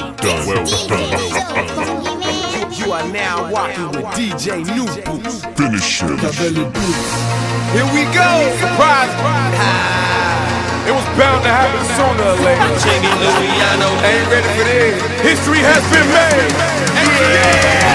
well done, well done. You are now walking with DJ New Boots. Finish him. Here we go. Surprise. Ah. It was bound to happen sooner or later. Ain't ready for this. History has been made. On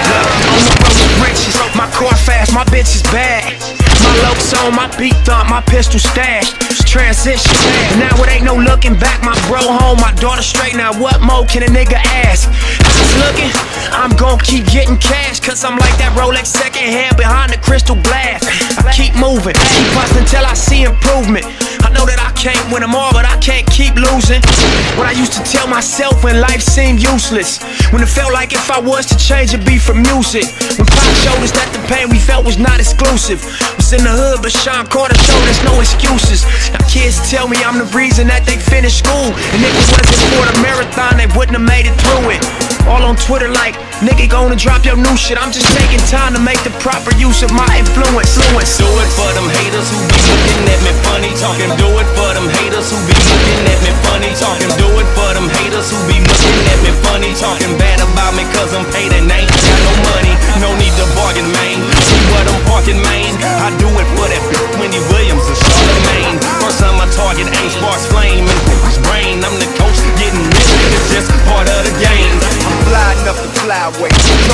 on, my beat thump, my pistol stash. Transition. Now it ain't no looking back. My bro home, my daughter straight. Now what more can a nigga ask? How's looking? I'm gon' keep getting cash, cause I'm like that Rolex second hand behind the crystal glass. I keep moving, keep bustin' till I see improvement. I know that I can't win them all, but I can't keep losing. What I used to tell myself when life seemed useless. When it felt like if I was to change, it'd be for music. When Pac showed us that the pain we felt was not exclusive. In the hood, but Sean Carter told us no excuses. Now kids tell me I'm the reason that they finished school. And if it wasn't for the marathon, they wouldn't have made it through it. All on Twitter like, nigga gonna drop your new shit. I'm just taking time to make the proper use of my influence. influence. Do it for them haters who be looking at me funny talking. Do it for them haters who be looking at me funny talking. Do it for them haters who be looking at me funny talking bad about me cause I'm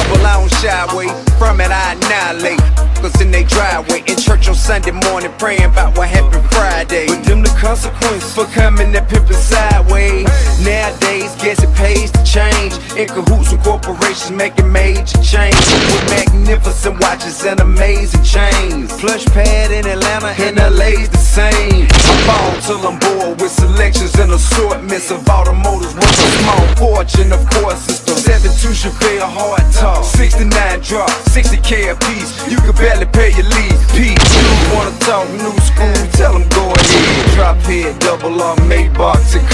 Trouble I don't shy away. From it I annihilate. Cause in they driveway. In church on Sunday morning praying about what happened Friday. But them the consequence for coming that pimpin' sideways. Nowadays, guess it pays to change. In cahoots with corporations making major change. With magnificent watches and amazing chains. Plush pad in Atlanta and LA's the same. I ball till I'm bored with selections and assortments of automotives worth a small fortune. Of course, play a hard talk. 69 drop, 60k a piece. You can barely pay your lease. Peace. You wanna talk new school? Tell them go ahead. Drop head, double R, box and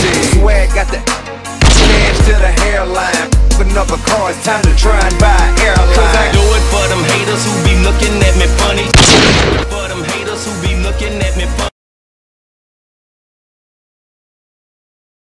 said. Swag got the cash to the hairline. Another car, it's time to try and buy an airline. Cause I do it for them haters who be looking at me funny. For them haters who be looking at me funny.